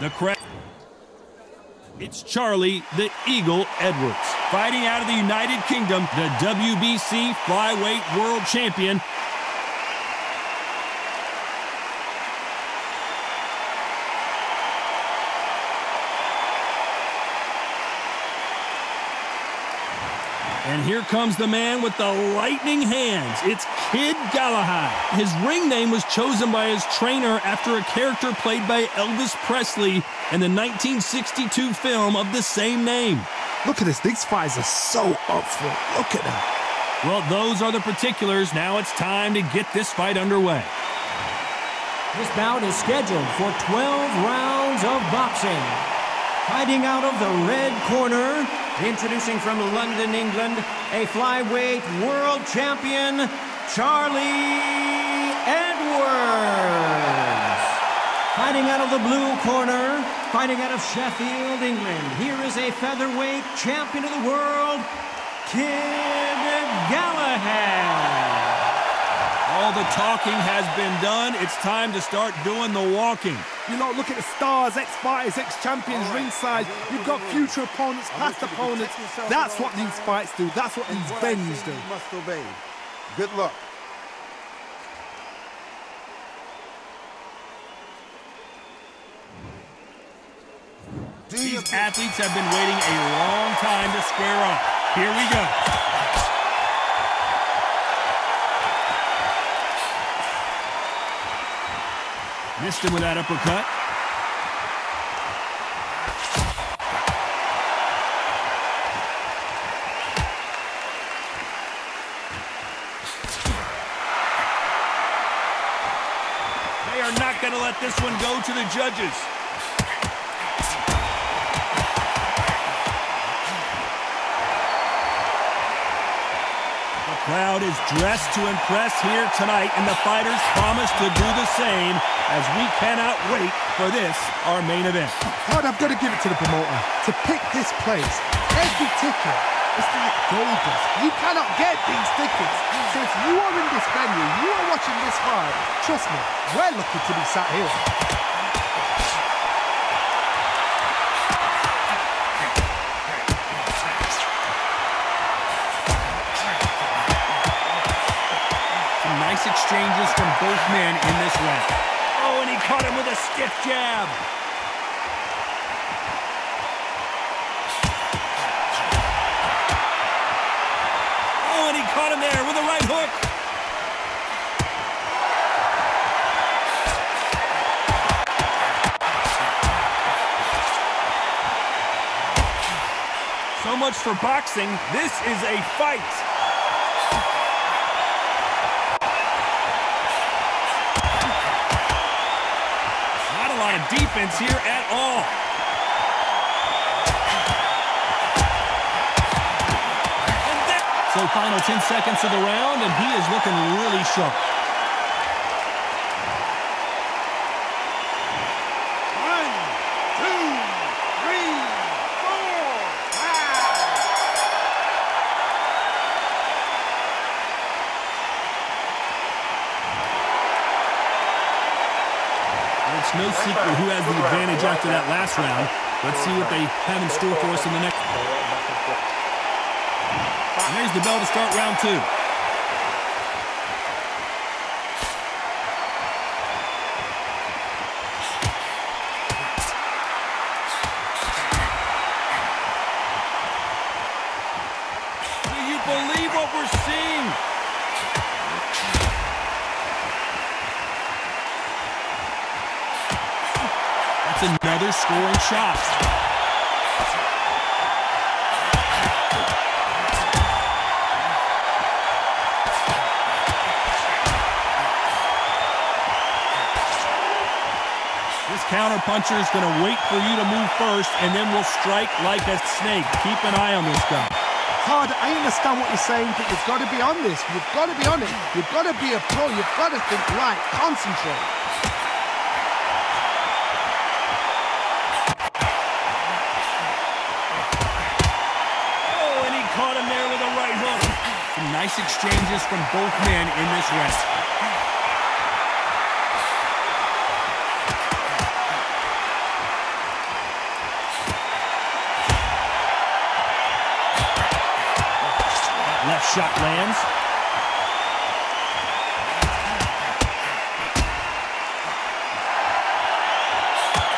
The crowd. It's Charlie the Eagle Edwards. Fighting out of the United Kingdom, the WBC Flyweight World Champion. And here comes the man with the lightning hands. It's Kid Galahad. His ring name was chosen by his trainer after a character played by Elvis Presley in the 1962 film of the same name. Look at this. These fighters are so up for it. Look at that. Well, those are the particulars. Now it's time to get this fight underway. This bout is scheduled for 12 rounds of boxing. Fighting out of the red corner, introducing from London, England, a flyweight world champion, Charlie Edwards. Fighting out of the blue corner, fighting out of Sheffield, England, here is a featherweight champion of the world, Kid Galahad. All the talking has been done. It's time to start doing the walking. You know, look at the stars, ex-fighters, ex-champions ringside. You've got future opponents, past opponents. That's what these fights do. That's what these venues do. Must obey. Good luck. These athletes have been waiting a long time to square off. Here we go. Missed him with that uppercut. They are not going to let this one go to the judges. Crowd is dressed to impress here tonight, and the fighters promise to do the same as we cannot wait for this, our main event. God, I've got to give it to the promoter. To pick this place, every ticket is like gold dust. You cannot get these tickets. So if you are in this venue, you are watching this hard, trust me, we're lucky to be sat here. Nice exchanges from both men in this round. Oh, and he caught him with a stiff jab. Oh, and he caught him there with a right hook. So much for boxing. This is a fight. Lot of defense here at all. So final 10 seconds of the round, and he is looking really sharp. One, two, three, four, five. It's no secret who has the advantage after that last round. Let's see what they have in store for us in the next. And there's the bell to start round two. That's another scoring shot. This counterpuncher is going to wait for you to move first, and then will strike like a snake. Keep an eye on this guy. Hard, I understand what you're saying, but you've got to be on this. You've got to be on it. You've got to be a pro. You've got to think right. Concentrate. Some nice exchanges from both men in this round. Left shot lands.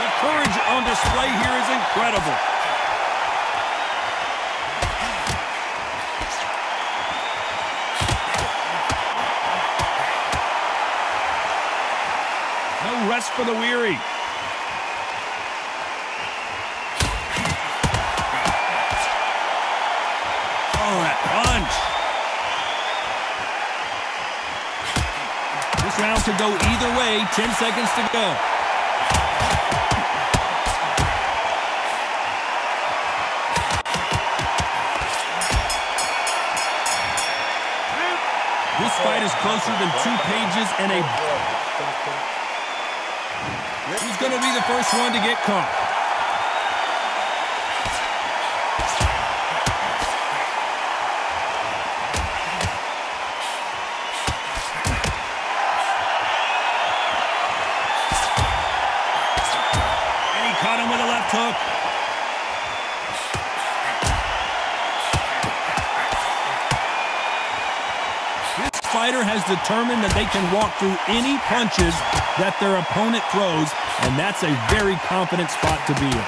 The courage on display here is incredible. For the weary. Oh, that punch. This round could go either way. 10 seconds to go. This fight is closer than two pages and a... Who's going to be the first one to get caught? Fighter has determined that they can walk through any punches that their opponent throws, and that's a very confident spot to be in.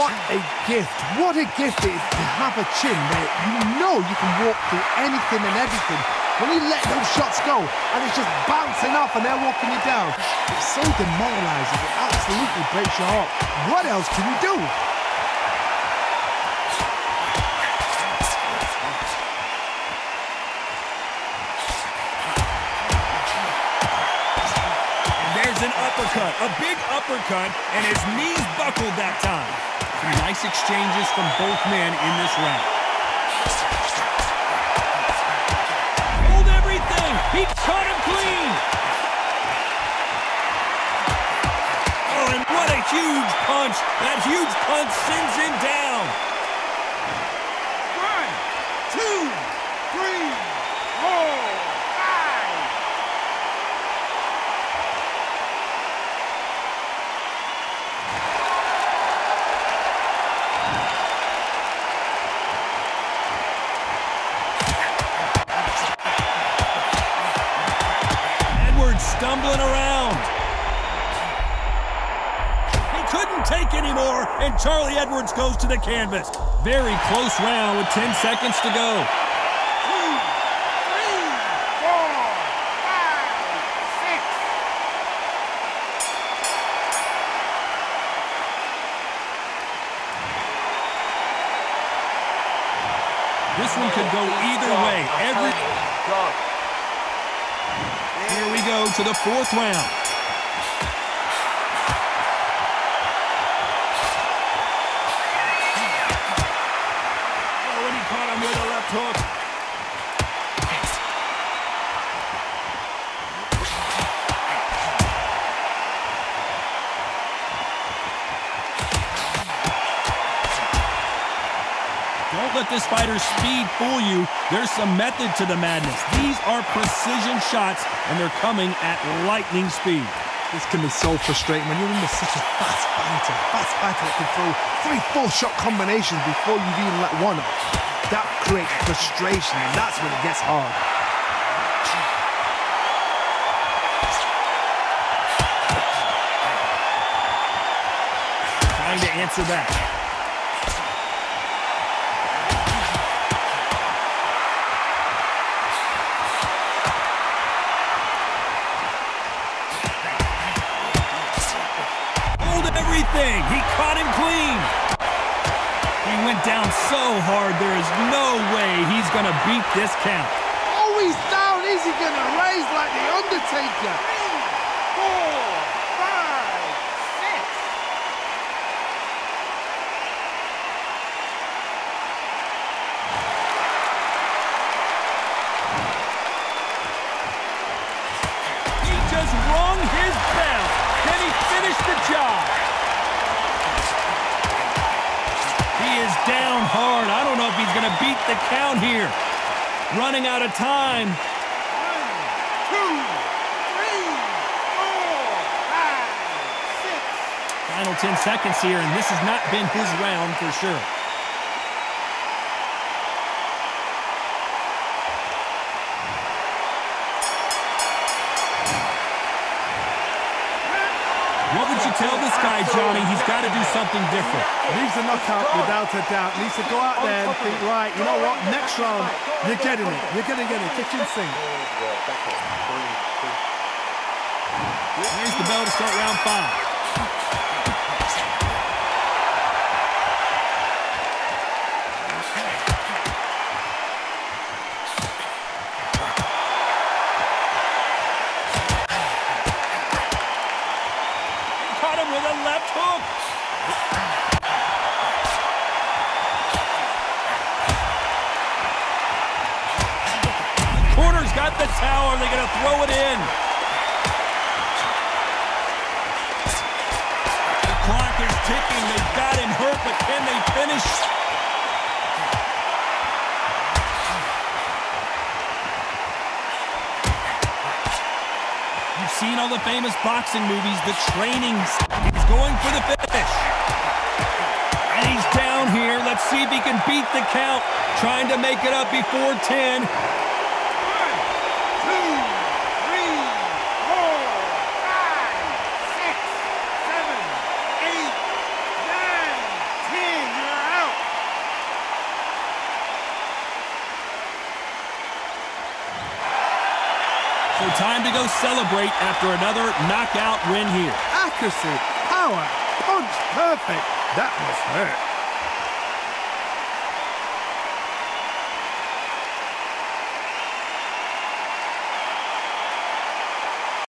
What a gift. What a gift it is to have a chin where you know you can walk through anything and everything. When you let those shots go and it's just bouncing off and they're walking you down, it's so demoralizing. It absolutely breaks your heart. What else can you do? And there's an uppercut, a big uppercut, and his knees buckled that time. Some nice exchanges from both men in this round. Hold everything! He caught him clean! Oh, and what a huge punch! That huge punch sends him down! One, two, three, four, five. Edwards stumbling around. He couldn't take anymore, and Charlie Edwards goes to the canvas. Very close round with 10 seconds to go. Two, three, four, five, six. This one could go either way. Every Here we go to the fourth round. Oh, and he caught him with a left hook. Let this fighter's speed fool you. There's some method to the madness. These are precision shots, and they're coming at lightning speed. This can be so frustrating when you're under such a fast fighter. Fast fighter that can throw three, four shot combinations before you've even let one off. That creates frustration, and that's when it gets hard. Trying to answer back. Everything. He caught him clean. He went down so hard, there is no way he's going to beat this count. Oh, he's down. Is he going to raise like The Undertaker? Three, four, beat the count here. Running out of time. One, two, three, four, five, six. Final 10 seconds here, and this has not been his round for sure. What would you tell this guy, Johnny? He's got to do something different. Needs a knockout without a doubt. Needs to go out there and think, right, you know what? Next round, you're getting it. You're going to get it. Kitchen sink. Here's the bell to start round five. Towel. Are they going to throw it in? The clock is ticking. They've got him hurt, but can they finish? You've seen all the famous boxing movies, the trainings. He's going for the finish. And he's down here. Let's see if he can beat the count. Trying to make it up before 10. One, two, three, four, five, six, seven, eight, nine, ten. You're out. So time to go celebrate after another knockout win here. Accuracy, power, punch, perfect. That was hurt.